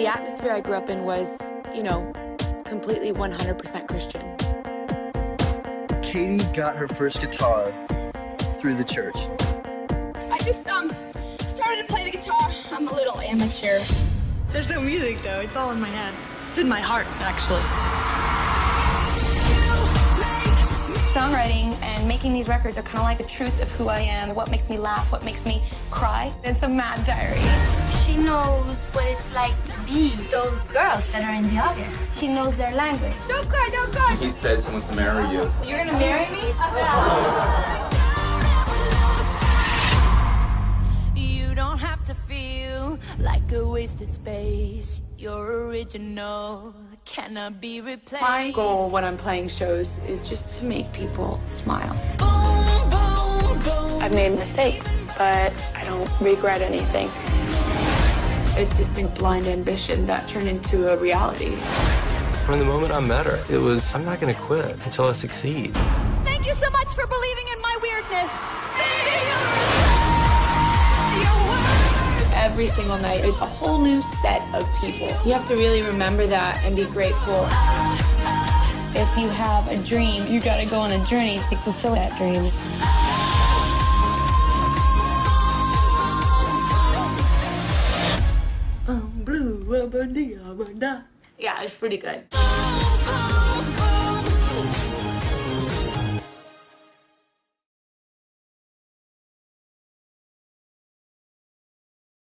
The atmosphere I grew up in was, you know, completely 100% Christian. Katy got her first guitar through the church. I just um started to play the guitar. I'm a little amateur. There's no music though, it's all in my head. It's in my heart, actually. Songwriting and making these records are kind of like the truth of who I am, what makes me laugh, what makes me cry. It's a mad diary. She knows what it's like to be those girls that are in the audience. She knows their language. Don't cry, don't cry. He says he wants to marry you. You're gonna marry me? You don't have to feel like a wasted space. You're original, cannot be replaced. My goal when I'm playing shows is just to make people smile. Boom, boom, boom. I've made mistakes, but I don't regret anything. It's just been blind ambition that turned into a reality. From the moment I met her, it was, I'm not going to quit until I succeed. Thank you so much for believing in my weirdness. Every single night, there's a whole new set of people. You have to really remember that and be grateful. If you have a dream, you gotta go on a journey to fulfill that dream. Yeah, it's pretty good.